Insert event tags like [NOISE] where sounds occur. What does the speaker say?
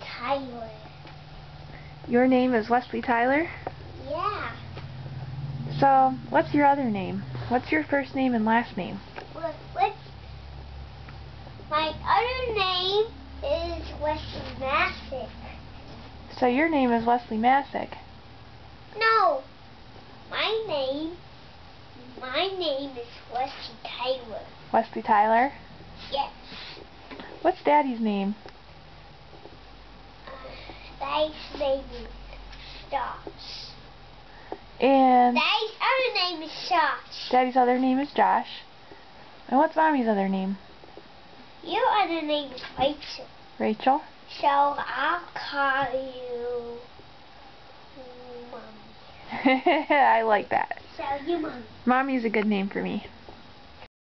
Tyler. Your name is Wesley Tyler? Yeah. So, what's your other name? What's your first name and last name? What, what's my other name is Wesley Masek. So your name is Wesley Masek. No. My name my name is Wesley Tyler. Wesley Tyler? Yes. What's Daddy's name? Daddy's name Josh. And Daddy's other name is Josh. Daddy's other name is Josh. And what's Mommy's other name? Your other name is Rachel. Rachel? So I'll call you Mommy. [LAUGHS] I like that. So you Mommy. Mommy's a good name for me.